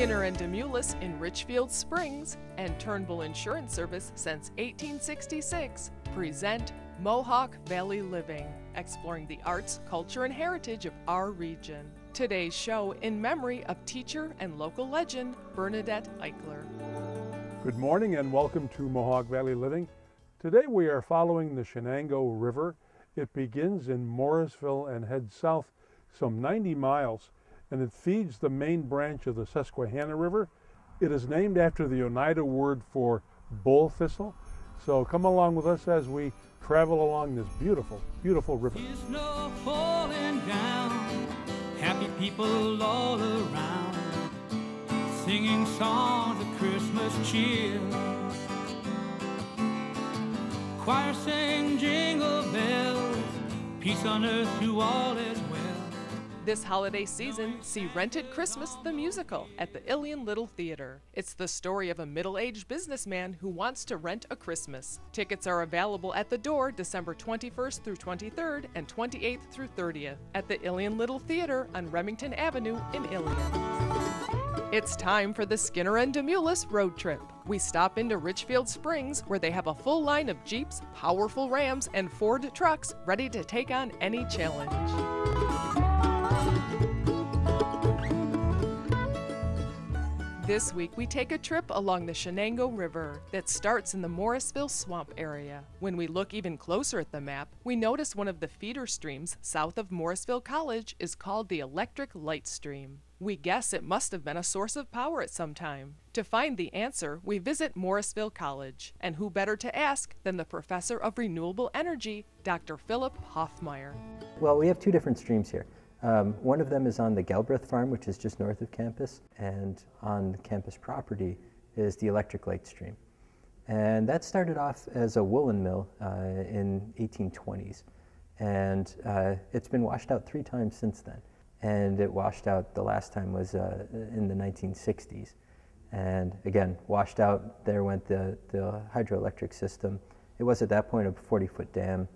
Skinner and Demulus in Richfield Springs and Turnbull Insurance Service since 1866 present Mohawk Valley Living, exploring the arts, culture, and heritage of our region. Today's show in memory of teacher and local legend Bernadette Eichler. Good morning and welcome to Mohawk Valley Living. Today we are following the Chenango River. It begins in Morrisville and heads south some 90 miles and it feeds the main branch of the Susquehanna River. It is named after the Oneida word for bull thistle. So come along with us as we travel along this beautiful, beautiful river. Snow falling down, happy people all around, singing songs of Christmas cheer. Choir sing jingle bells, peace on earth to all is. This holiday season, see Rented Christmas the Musical at the Ilion Little Theater. It's the story of a middle aged businessman who wants to rent a Christmas. Tickets are available at the door December 21st through 23rd and 28th through 30th at the Ilion Little Theater on Remington Avenue in Ilion. It's time for the Skinner and Demulus road trip. We stop into Richfield Springs where they have a full line of Jeeps, powerful Rams, and Ford trucks ready to take on any challenge. This week, we take a trip along the Chenango River that starts in the Morrisville Swamp area. When we look even closer at the map, we notice one of the feeder streams south of Morrisville College is called the Electric Light Stream. We guess it must have been a source of power at some time. To find the answer, we visit Morrisville College, and who better to ask than the professor of renewable energy, Dr. Philip Hoffmeyer. Well, we have two different streams here. Um, one of them is on the Galbraith farm, which is just north of campus, and on campus property is the electric light stream. And that started off as a woolen mill uh, in 1820s. And uh, it's been washed out three times since then. And it washed out, the last time was uh, in the 1960s. And again, washed out, there went the, the hydroelectric system. It was at that point a 40 foot dam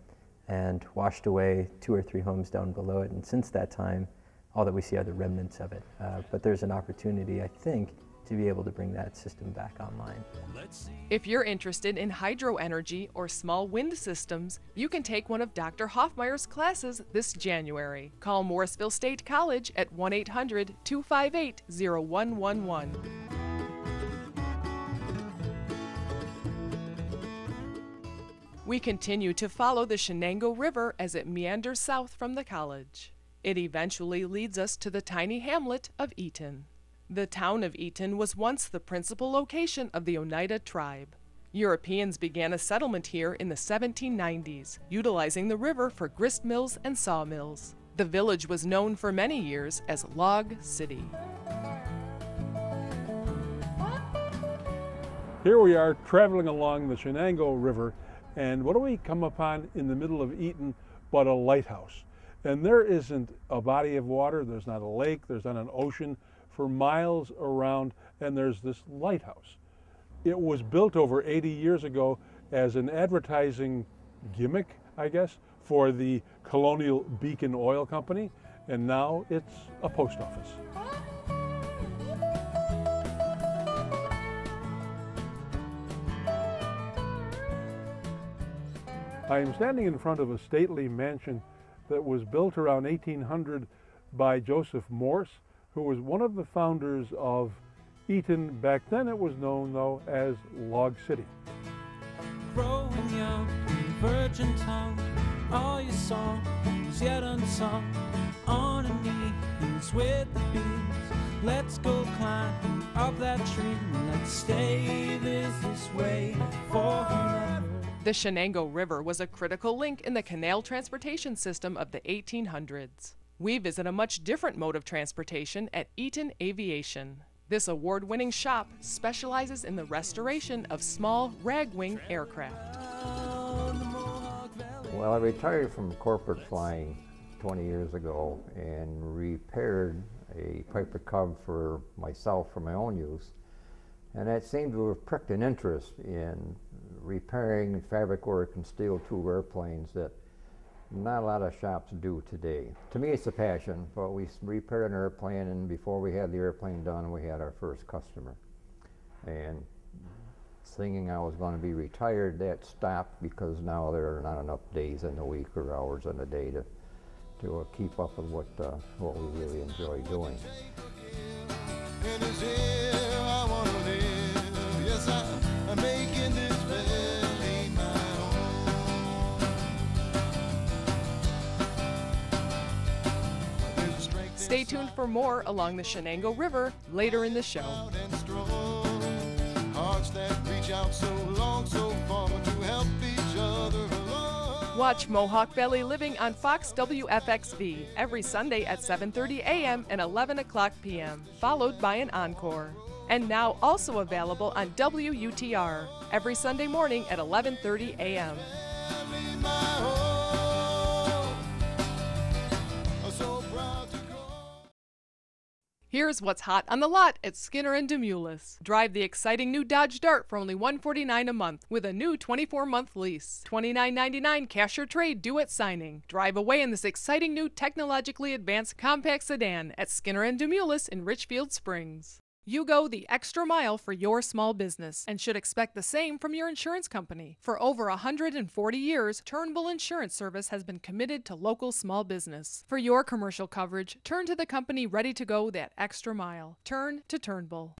and washed away two or three homes down below it. And since that time, all that we see are the remnants of it. Uh, but there's an opportunity, I think, to be able to bring that system back online. If you're interested in hydro energy or small wind systems, you can take one of Dr. Hoffmeyer's classes this January. Call Morrisville State College at 1 800 258 0111. We continue to follow the Chenango River as it meanders south from the college. It eventually leads us to the tiny hamlet of Eaton. The town of Eaton was once the principal location of the Oneida tribe. Europeans began a settlement here in the 1790s, utilizing the river for grist mills and sawmills. The village was known for many years as Log City. Here we are traveling along the Chenango River and what do we come upon in the middle of Eaton but a lighthouse? And there isn't a body of water, there's not a lake, there's not an ocean for miles around, and there's this lighthouse. It was built over 80 years ago as an advertising gimmick, I guess, for the Colonial Beacon Oil Company, and now it's a post office. I am standing in front of a stately mansion that was built around 1800 by Joseph Morse, who was one of the founders of Eaton. Back then it was known, though, as Log City. Growing young, virgin tongue, all your yet unsung. On with the bees, let's go climb up that tree. Let's stay this, this way forever. The Chenango River was a critical link in the canal transportation system of the 1800s. We visit a much different mode of transportation at Eaton Aviation. This award winning shop specializes in the restoration of small ragwing aircraft. Well, I retired from corporate flying 20 years ago and repaired a Piper Cub for myself for my own use. And that seemed to have pricked an interest in repairing fabric work and steel tube airplanes that not a lot of shops do today. To me, it's a passion, but we repaired an airplane, and before we had the airplane done, we had our first customer. And thinking I was going to be retired, that stopped because now there are not enough days in the week or hours in the day to, to uh, keep up with what, uh, what we really enjoy doing. Stay tuned for more along the Chenango River later in the show. out and strong. Hearts that reach out so long, so far to help each other along. Watch Mohawk Valley Living on Fox WFXV every Sunday at 7:30 a.m. and 11 o'clock p.m., followed by an encore. And now also available on WUTR every Sunday morning at 11:30 a.m. Here's what's hot on the lot at Skinner and Demulus. Drive the exciting new Dodge Dart for only 149 a month with a new 24-month lease. $29.99 cash or trade due at signing. Drive away in this exciting new technologically advanced compact sedan at Skinner and Demulus in Richfield Springs. You go the extra mile for your small business and should expect the same from your insurance company. For over 140 years, Turnbull Insurance Service has been committed to local small business. For your commercial coverage, turn to the company ready to go that extra mile. Turn to Turnbull.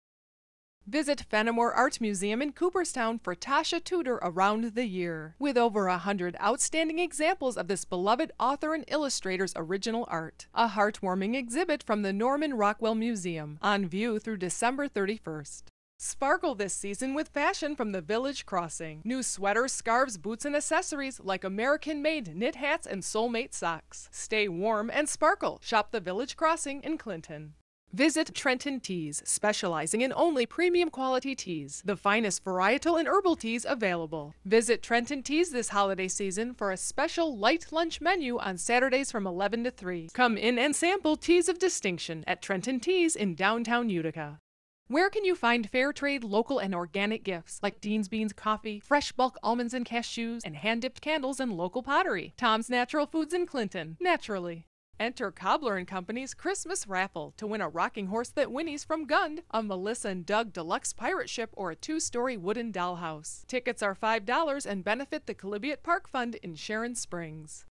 Visit Fenimore Art Museum in Cooperstown for Tasha Tudor around the year, with over a hundred outstanding examples of this beloved author and illustrator's original art. A heartwarming exhibit from the Norman Rockwell Museum, on view through December 31st. Sparkle this season with fashion from the Village Crossing. New sweaters, scarves, boots, and accessories like American made knit hats and soulmate socks. Stay warm and sparkle. Shop the Village Crossing in Clinton. Visit Trenton Teas, specializing in only premium quality teas, the finest varietal and herbal teas available. Visit Trenton Teas this holiday season for a special light lunch menu on Saturdays from 11 to 3. Come in and sample teas of distinction at Trenton Teas in downtown Utica. Where can you find fair trade, local, and organic gifts like Dean's Beans coffee, fresh bulk almonds and cashews, and hand dipped candles and local pottery? Tom's Natural Foods in Clinton, naturally. Enter Cobbler and Company's Christmas raffle to win a rocking horse that whinnies from Gund, a Melissa and Doug deluxe pirate ship, or a two-story wooden dollhouse. Tickets are $5 and benefit the Calibiot Park Fund in Sharon Springs.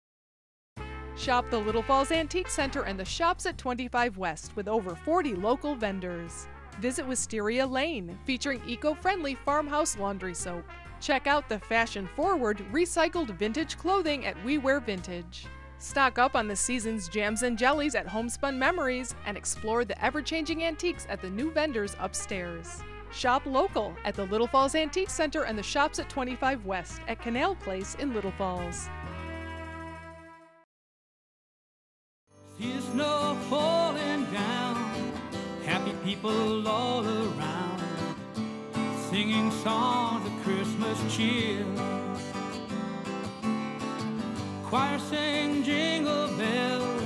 Shop the Little Falls Antique Center and the Shops at 25 West with over 40 local vendors. Visit Wisteria Lane, featuring eco-friendly farmhouse laundry soap. Check out the fashion-forward, recycled vintage clothing at We Wear Vintage. Stock up on the season's jams and jellies at Homespun Memories and explore the ever-changing antiques at the new vendors upstairs. Shop local at the Little Falls Antique Center and the Shops at 25 West at Canal Place in Little Falls. Snow falling down, happy people all around, singing songs of Christmas cheer. Choir sing jingle bells,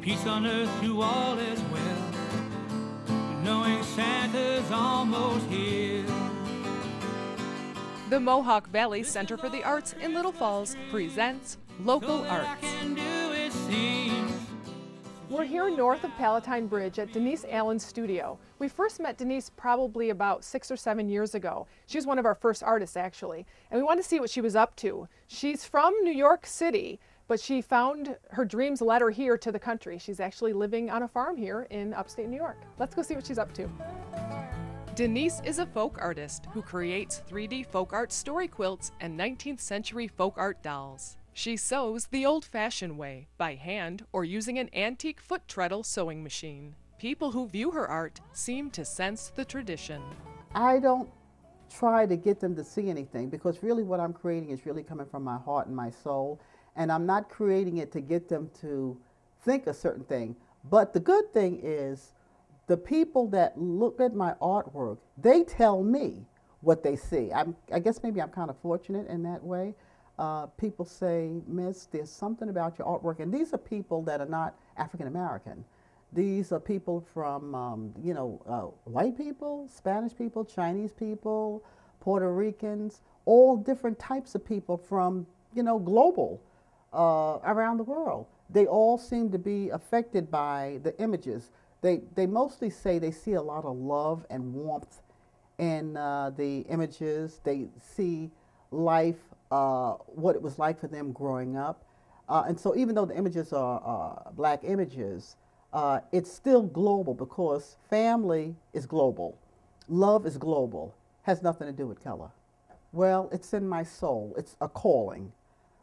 peace on earth to all is well, knowing Santa's almost here. The Mohawk Valley Center for the Arts in Little Falls presents Local All that I Arts. We're here north of Palatine Bridge at Denise Allen's studio. We first met Denise probably about six or seven years ago. She was one of our first artists, actually, and we wanted to see what she was up to. She's from New York City, but she found her dreams led her here to the country. She's actually living on a farm here in upstate New York. Let's go see what she's up to. Denise is a folk artist who creates 3D folk art story quilts and 19th century folk art dolls. She sews the old fashioned way, by hand or using an antique foot treadle sewing machine. People who view her art seem to sense the tradition. I don't try to get them to see anything because really what I'm creating is really coming from my heart and my soul. And I'm not creating it to get them to think a certain thing. But the good thing is the people that look at my artwork, they tell me what they see. I'm, I guess maybe I'm kind of fortunate in that way. Uh, people say, Miss, there's something about your artwork. And these are people that are not African American. These are people from, um, you know, uh, white people, Spanish people, Chinese people, Puerto Ricans, all different types of people from, you know, global uh, around the world. They all seem to be affected by the images. They, they mostly say they see a lot of love and warmth in uh, the images. They see life, uh, what it was like for them growing up. Uh, and so, even though the images are uh, black images, uh, it's still global because family is global, love is global, has nothing to do with color. Well, it's in my soul, it's a calling.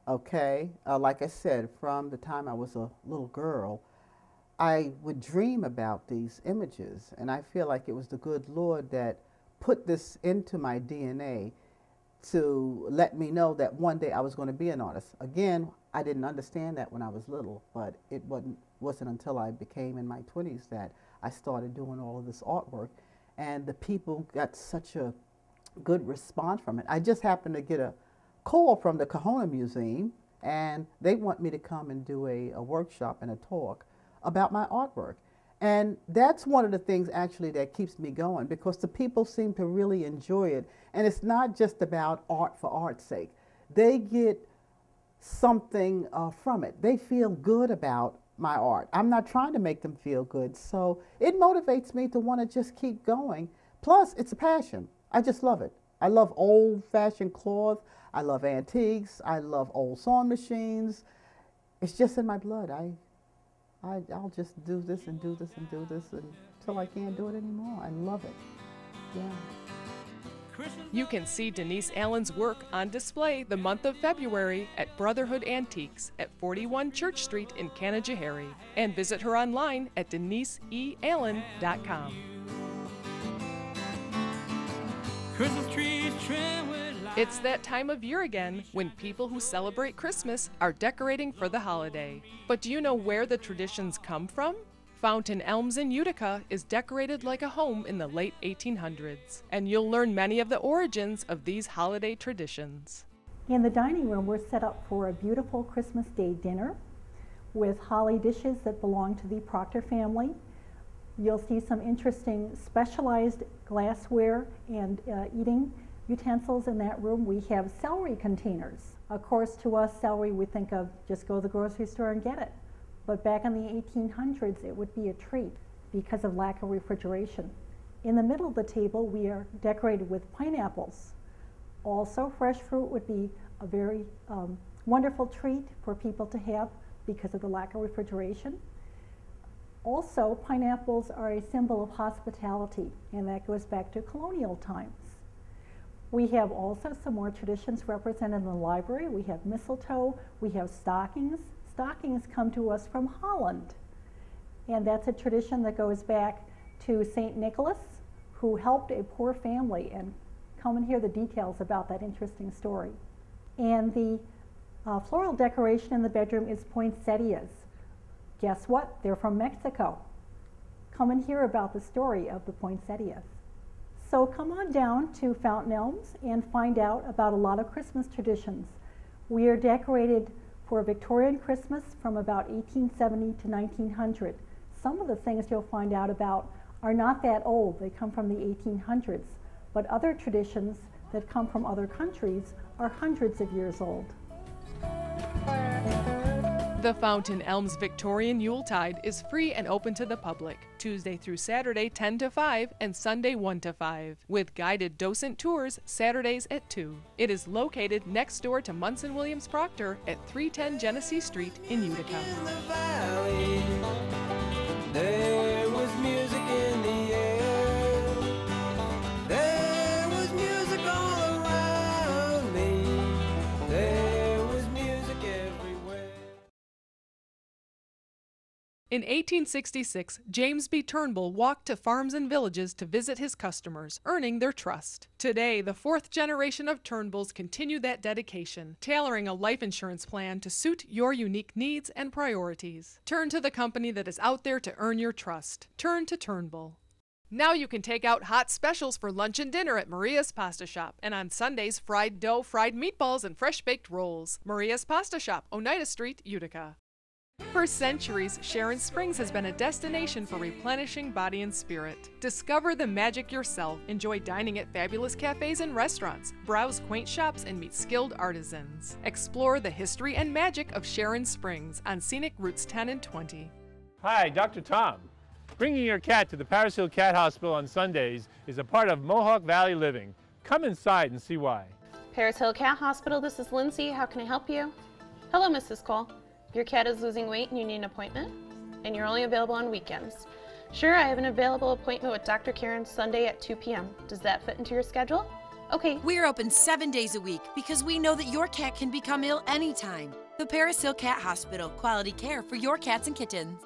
Okay, uh, like I said, from the time I was a little girl, I would dream about these images, and I feel like it was the good Lord that put this into my DNA to let me know that one day I was going to be an artist. Again, I didn't understand that when I was little, but it wasn't, wasn't until I became in my 20s that I started doing all of this artwork. And the people got such a good response from it. I just happened to get a call from the Kahona Museum, and they want me to come and do a, a workshop and a talk about my artwork. And that's one of the things actually that keeps me going because the people seem to really enjoy it. And it's not just about art for art's sake. They get something uh, from it. They feel good about my art. I'm not trying to make them feel good. So it motivates me to want to just keep going. Plus, it's a passion. I just love it. I love old fashioned cloth. I love antiques. I love old sewing machines. It's just in my blood. I, I, I'll just do this and do this and do this until I can't do it anymore. I love it. Yeah. You can see Denise Allen's work on display the month of February at Brotherhood Antiques at 41 Church Street in Canajoharie and visit her online at deniseeallen.com. Christmas trees trimmed with lights. It's that time of year again when people who celebrate Christmas are decorating for the holiday. But do you know where the traditions come from? Fountain Elms in Utica is decorated like a home in the late 1800s, and you'll learn many of the origins of these holiday traditions. In the dining room, we're set up for a beautiful Christmas Day dinner with holly dishes that belong to the Proctor family. You'll see some interesting specialized glassware and uh, eating utensils in that room. We have celery containers. Of course, to us, celery, we think of just go to the grocery store and get it. But back in the 1800s, it would be a treat because of lack of refrigeration. In the middle of the table, we are decorated with pineapples. Also, fresh fruit would be a very um, wonderful treat for people to have because of the lack of refrigeration. Also, pineapples are a symbol of hospitality, and that goes back to colonial times. We have also some more traditions represented in the library. We have mistletoe, we have stockings. Stockings come to us from Holland, and that's a tradition that goes back to St. Nicholas, who helped a poor family, and come and hear the details about that interesting story. And the uh, floral decoration in the bedroom is poinsettias. Guess what? They're from Mexico. Come and hear about the story of the poinsettias. So come on down to Fountain Elms and find out about a lot of Christmas traditions. We are decorated for a Victorian Christmas from about 1870 to 1900. Some of the things you'll find out about are not that old, they come from the 1800s, but other traditions that come from other countries are hundreds of years old. The Fountain Elms Victorian Yuletide is free and open to the public, Tuesday through Saturday 10 to 5 and Sunday 1 to 5, with guided docent tours Saturdays at 2. It is located next door to Munson Williams Proctor at 310 Genesee Street in Utica. In 1866, James B. Turnbull walked to farms and villages to visit his customers, earning their trust. Today, the fourth generation of Turnbulls continue that dedication, tailoring a life insurance plan to suit your unique needs and priorities. Turn to the company that is out there to earn your trust. Turn to Turnbull. Now you can take out hot specials for lunch and dinner at Maria's Pasta Shop, and on Sundays, fried dough, fried meatballs, and fresh baked rolls. Maria's Pasta Shop, Oneida Street, Utica. For centuries, Sharon Springs has been a destination for replenishing body and spirit. Discover the magic yourself, enjoy dining at fabulous cafes and restaurants, browse quaint shops, and meet skilled artisans. Explore the history and magic of Sharon Springs on scenic routes 10 and 20. Hi, Dr. Tom. Bringing your cat to the Paris Hill Cat Hospital on Sundays is a part of Mohawk Valley Living. Come inside and see why. Paris Hill Cat Hospital, this is Lindsay. How can I help you? Hello, Mrs. Cole. Your cat is losing weight and you need an appointment? And you're only available on weekends. Sure, I have an available appointment with Dr. Karen Sunday at 2 p.m. Does that fit into your schedule? Okay. We're open seven days a week because we know that your cat can become ill anytime. The Paris Hill Cat Hospital, quality care for your cats and kittens.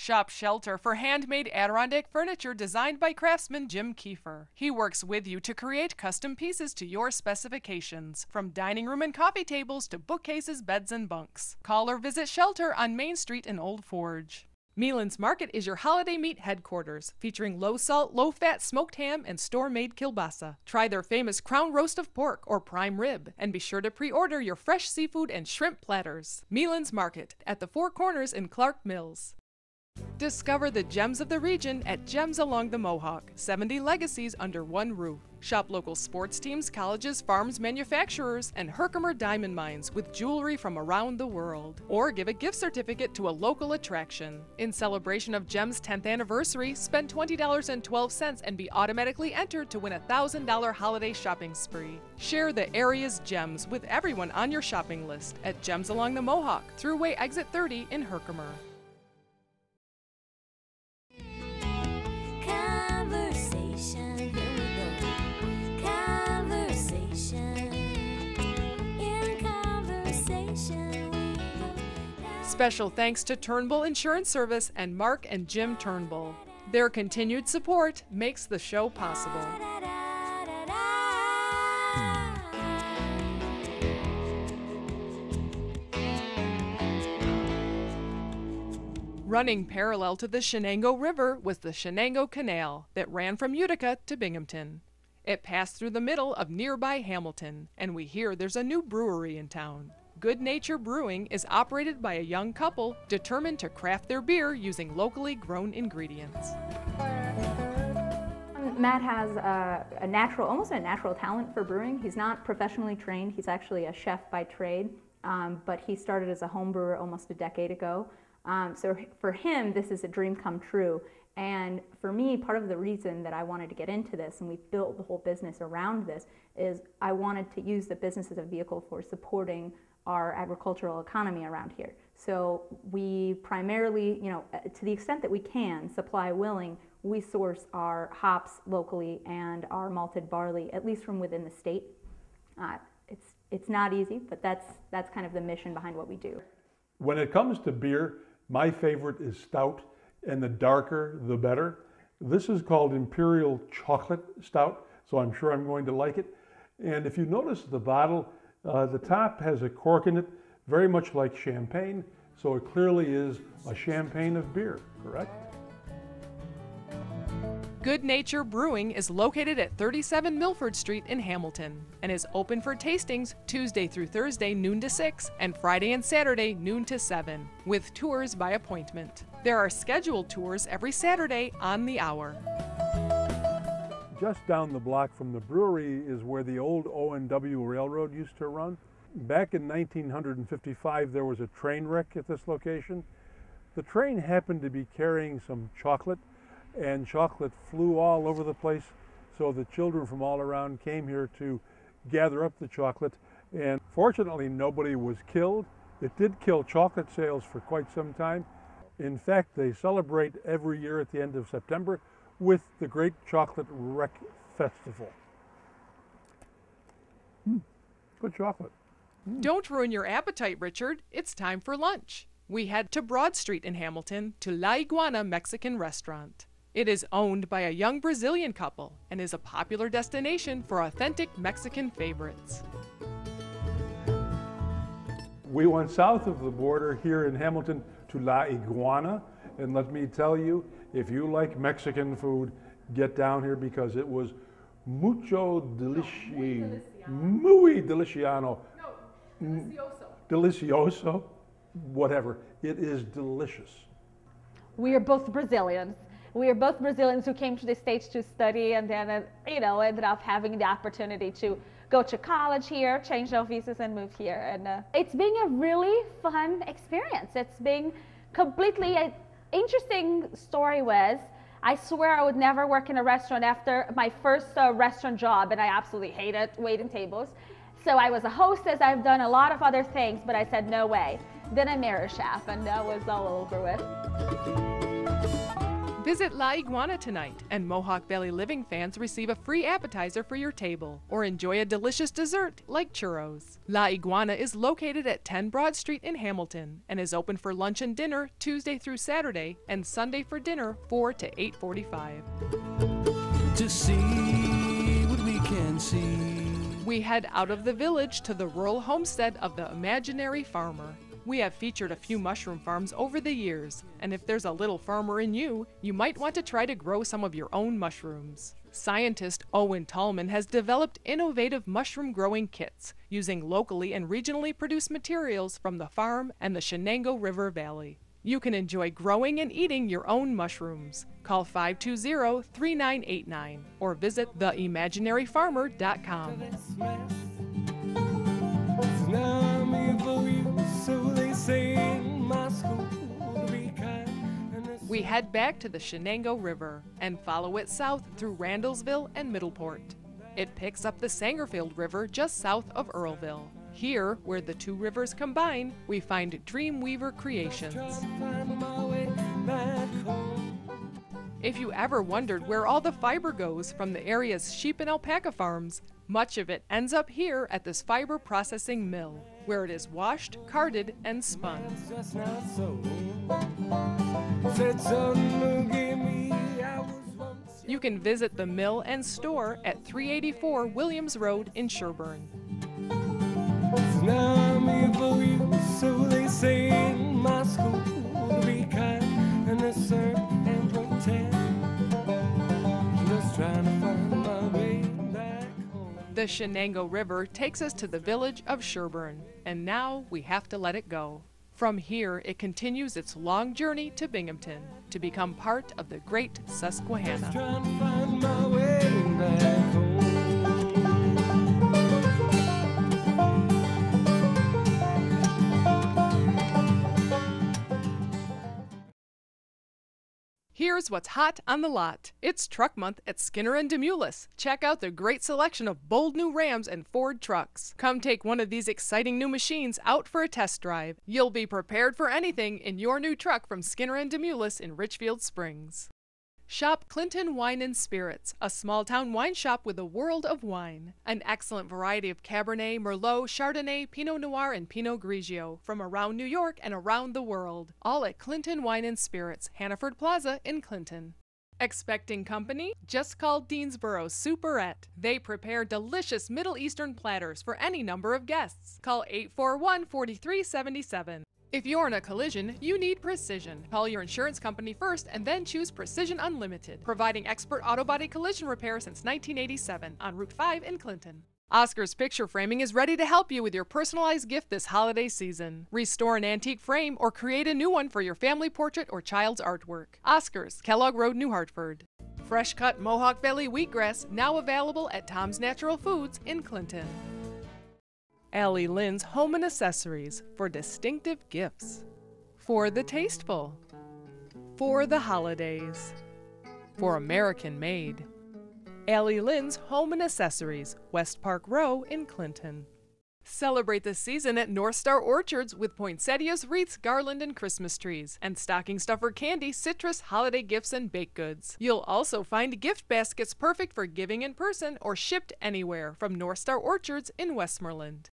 Shop Shelter for handmade Adirondack furniture designed by craftsman Jim Kiefer. He works with you to create custom pieces to your specifications, from dining room and coffee tables to bookcases, beds, and bunks. Call or visit Shelter on Main Street in Old Forge. Meelan's Market is your holiday meat headquarters, featuring low salt, low fat smoked ham and store made kielbasa. Try their famous crown roast of pork or prime rib, and be sure to pre order your fresh seafood and shrimp platters. Meelan's Market at the Four Corners in Clark Mills. Discover the gems of the region at Gems Along the Mohawk, 70 legacies under one roof. Shop local sports teams, colleges, farms, manufacturers, and Herkimer diamond mines with jewelry from around the world. Or give a gift certificate to a local attraction. In celebration of Gems' 10th anniversary, spend $20.12 and be automatically entered to win a $1,000 holiday shopping spree. Share the area's gems with everyone on your shopping list at Gems Along the Mohawk, Thruway Exit 30 in Herkimer. Special thanks to Turnbull Insurance Service and Mark and Jim Turnbull. Their continued support makes the show possible. Running parallel to the Chenango River was the Chenango Canal that ran from Utica to Binghamton. It passed through the middle of nearby Hamilton, and we hear there's a new brewery in town. Good Nature Brewing is operated by a young couple determined to craft their beer using locally grown ingredients. Matt has a, a natural, almost a natural talent for brewing. He's not professionally trained. He's actually a chef by trade, um, but he started as a home brewer almost a decade ago. Um, so for him, this is a dream come true. And for me, part of the reason that I wanted to get into this and we built the whole business around this is I wanted to use the business as a vehicle for supporting our agricultural economy around here. So we primarily, you know, uh, to the extent that we can, supply willing, we source our hops locally and our malted barley, at least from within the state. Uh, it's, it's not easy, but that's, that's kind of the mission behind what we do. When it comes to beer, my favorite is stout, and the darker the better. This is called Imperial Chocolate Stout, so I'm sure I'm going to like it. And if you notice the bottle, uh, the top has a cork in it, very much like champagne, so it clearly is a champagne of beer, correct? Good Nature Brewing is located at 37 Milford Street in Hamilton and is open for tastings Tuesday through Thursday noon to 6 and Friday and Saturday noon to 7 with tours by appointment. There are scheduled tours every Saturday on the hour. Just down the block from the brewery is where the old O&W Railroad used to run. Back in 1955, there was a train wreck at this location. The train happened to be carrying some chocolate, and chocolate flew all over the place. So the children from all around came here to gather up the chocolate. And fortunately, nobody was killed. It did kill chocolate sales for quite some time. In fact, they celebrate every year at the end of September with the Great Chocolate Wreck Festival. Mm, good chocolate. Don't ruin your appetite, Richard. It's time for lunch. We head to Broad Street in Hamilton to La Iguana Mexican Restaurant. It is owned by a young Brazilian couple and is a popular destination for authentic Mexican favorites. We went south of the border here in Hamilton to La Iguana, and let me tell you, if you like Mexican food, get down here because it was mucho delici, muy deliciano. Delicioso. Delicioso. whatever. It is delicious. We are both Brazilians. We are both Brazilians who came to the States to study and then, uh, you know, ended up having the opportunity to go to college here, change our visas, and move here. And uh, it's been a really fun experience. It's been completely an interesting story was I swear I would never work in a restaurant after my first uh, restaurant job, and I absolutely hated waiting tables. So I was a hostess. I've done a lot of other things, but I said no way. Then I married a chef, and that was all over with. Visit La Iguana tonight, and Mohawk Valley Living fans receive a free appetizer for your table, or enjoy a delicious dessert like churros. La Iguana is located at 10 Broad Street in Hamilton and is open for lunch and dinner Tuesday through Saturday and Sunday for dinner 4 to 8:45. To see what we can see. We head out of the village to the rural homestead of the imaginary farmer. We have featured a few mushroom farms over the years, and if there's a little farmer in you, you might want to try to grow some of your own mushrooms. Scientist Owen Tallman has developed innovative mushroom growing kits using locally and regionally produced materials from the farm and the Chenango River Valley. You can enjoy growing and eating your own mushrooms. Call 520 3989 or visit theimaginaryfarmer.com. We head back to the Chenango River and follow it south through Randallsville and Middleport. It picks up the Sangerfield River just south of Earlville. Here, where the two rivers combine, we find Dreamweaver Creations. find my way back home. If you ever wondered where all the fiber goes from the area's sheep and alpaca farms, much of it ends up here at this fiber processing mill, where it is washed, carded, and spun. You can visit the mill and store at 384 Williams Road in Sherburne. So they say in be kind and The Chenango River takes us to the village of Sherburne, and now we have to let it go. From here, it continues its long journey to Binghamton to become part of the great Susquehanna. Here's what's hot on the lot. It's truck month at Skinner and Demulus. Check out the great selection of bold new Rams and Ford trucks. Come take one of these exciting new machines out for a test drive. You'll be prepared for anything in your new truck from Skinner and Demulus in Richfield Springs. Shop Clinton Wine and Spirits, a small town wine shop with a world of wine. An excellent variety of Cabernet, Merlot, Chardonnay, Pinot Noir, and Pinot Grigio from around New York and around the world. All at Clinton Wine and Spirits, Hannaford Plaza in Clinton. Expecting company? Just call Deansboro Superette. They prepare delicious Middle Eastern platters for any number of guests. Call 841 4377. If you're in a collision, you need precision. Call your insurance company first and then choose Precision Unlimited, providing expert auto body collision repair since 1987 on Route 5 in Clinton. Oscar's Picture Framing is ready to help you with your personalized gift this holiday season. Restore an antique frame or create a new one for your family portrait or child's artwork. Oscar's, Kellogg Road, New Hartford. Fresh cut Mohawk Valley wheatgrass now available at Tom's Natural Foods in Clinton. Allie Lynn's Home and Accessories for distinctive gifts. For the tasteful. For the holidays. For American made. Allie Lynn's Home and Accessories, West Park Row in Clinton. Celebrate the season at North Star Orchards with poinsettias, wreaths, garland, and Christmas trees, and stocking stuffer candy, citrus, holiday gifts, and baked goods. You'll also find gift baskets perfect for giving in person or shipped anywhere from North Star Orchards in Westmoreland.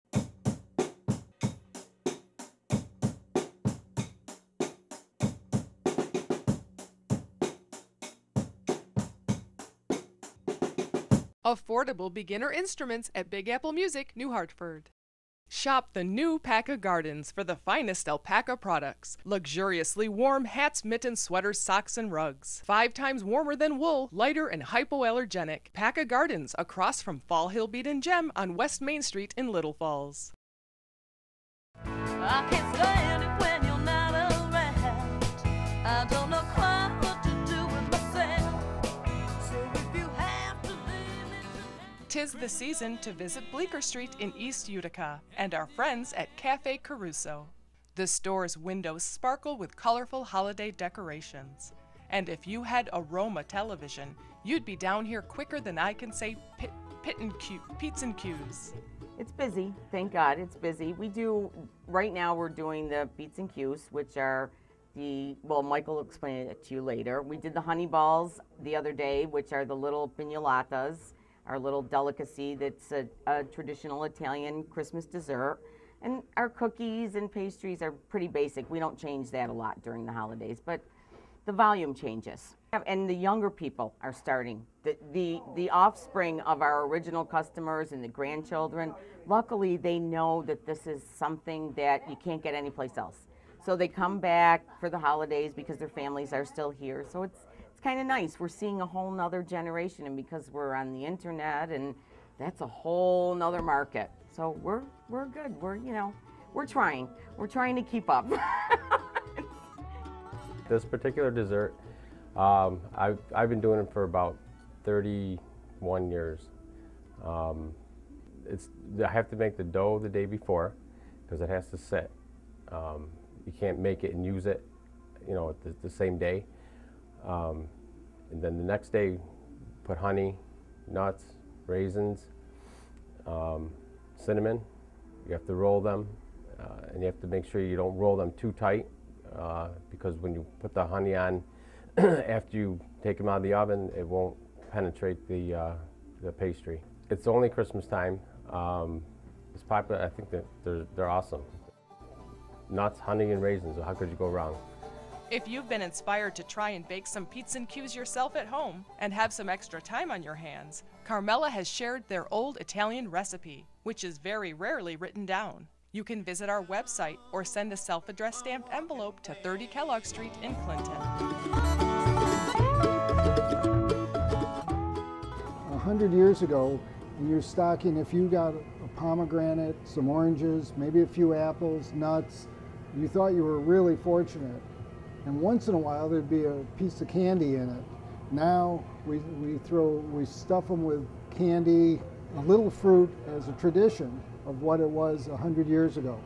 Affordable beginner instruments at Big Apple Music, New Hartford. Shop the new Paca Gardens for the finest alpaca products. Luxuriously warm hats, mittens, sweaters, socks, and rugs. Five times warmer than wool, lighter, and hypoallergenic. Paca Gardens across from Fall Hill Beat and Gem on West Main Street in Little Falls. Tis the season to visit Bleecker Street in East Utica and our friends at Cafe Caruso. The store's windows sparkle with colorful holiday decorations. And if you had Aroma television, you'd be down here quicker than I can say pit, pit and Q, Pete's and Q's. It's busy, thank God, it's busy. We do, right now, we're doing the beets and cues, which are the, well, Michael will explain it to you later. We did the honey balls the other day, which are the little piñolatas, our little delicacy that's a, a traditional Italian Christmas dessert. And our cookies and pastries are pretty basic. We don't change that a lot during the holidays, but the volume changes. And the younger people are starting. The, the, the offspring of our original customers and the grandchildren, luckily they know that this is something that you can't get anyplace else. So they come back for the holidays because their families are still here. So it's, it's kind of nice. We're seeing a whole nother generation and because we're on the internet and that's a whole nother market. So we're, we're good. We're, you know, we're trying. We're trying to keep up. This particular dessert, um, I've, I've been doing it for about 31 years. Um, it's, I have to make the dough the day before because it has to set. Um, you can't make it and use it, you know, the, the same day. Um, and then the next day, put honey, nuts, raisins, um, cinnamon. You have to roll them, uh, and you have to make sure you don't roll them too tight uh, because when you put the honey on, after you take them out of the oven, it won't penetrate the, uh, the pastry. It's only Christmas time. Um, it's popular. I think that they're, they're awesome. Nuts, honey, and raisins. How could you go wrong? If you've been inspired to try and bake some pizza and cues yourself at home and have some extra time on your hands, Carmela has shared their old Italian recipe, which is very rarely written down. You can visit our website or send a self addressed stamped envelope to 30 Kellogg Street in Clinton. A hundred years ago, in your stocking, if you got a pomegranate, some oranges, maybe a few apples, nuts, you thought you were really fortunate. And once in a while, there'd be a piece of candy in it. Now we, we throw, we stuff them with candy, a little fruit as a tradition of what it was a hundred years ago.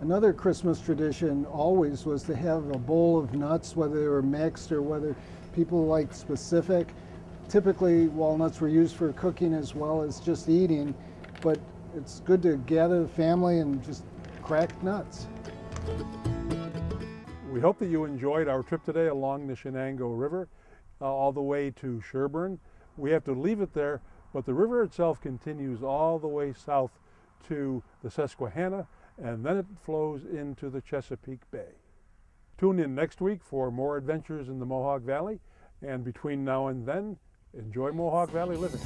Another Christmas tradition always was to have a bowl of nuts, whether they were mixed or whether people liked specific. Typically, walnuts were used for cooking as well as just eating, but it's good to gather the family and just crack nuts. We hope that you enjoyed our trip today along the Chenango River, uh, all the way to Sherburne. We have to leave it there, but the river itself continues all the way south to the Susquehanna, and then it flows into the Chesapeake Bay. Tune in next week for more adventures in the Mohawk Valley, and between now and then, enjoy Mohawk Valley living.